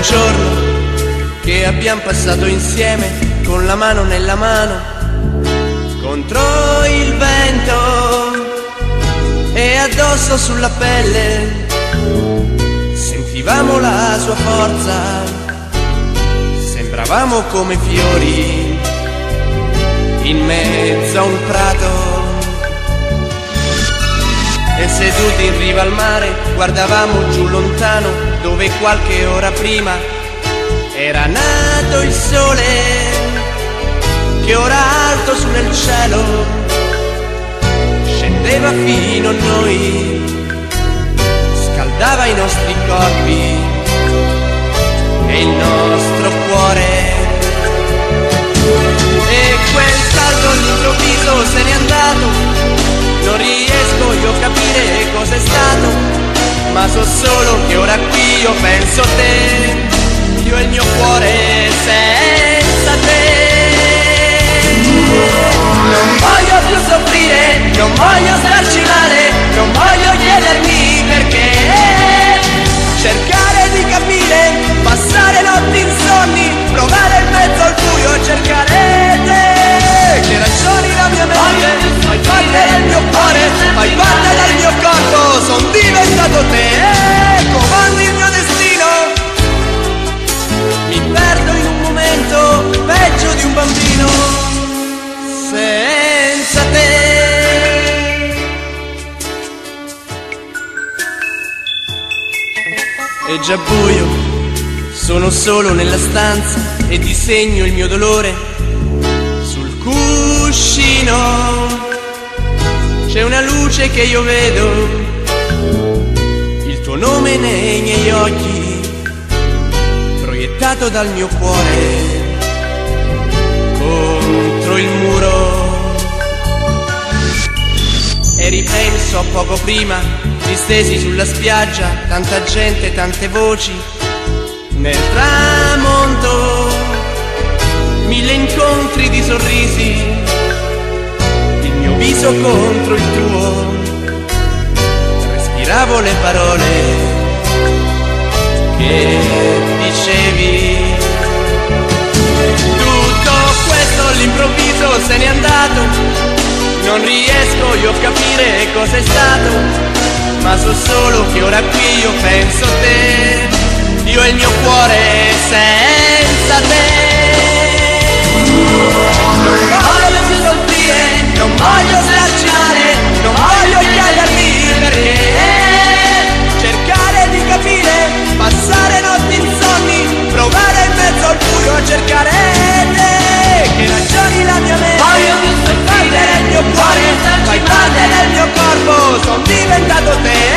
un giorno che abbiamo passato insieme con la mano nella mano contro il vento e addosso sulla pelle sentivamo la sua forza, sembravamo come fiori in mezzo a un prato. Seduti in riva al mare guardavamo giù lontano dove qualche ora prima era nato il sole. Che ora alto su nel cielo scendeva fino a noi, scaldava i nostri corpi e il nostro qui io penso a te, mio cuore senza te. Non voglio più soffrire, non voglio È già buio, sono solo nella stanza e disegno il mio dolore sul cuscino. C'è una luce che io vedo, il tuo nome nei miei occhi, proiettato dal mio cuore contro il muro. Ripenso poco prima, distesi sulla spiaggia, tanta gente, tante voci, nel tramonto, mille incontri di sorrisi, il mio viso contro il tuo, respiravo le parole che dicevi. Tutto questo all'improvviso se n'è andato, non riesco io a capire cos'è stato, ma so solo che ora qui io penso a te, io e il mio cuore senza te. Cuore, fai parte del mio corpo, sono diventato te.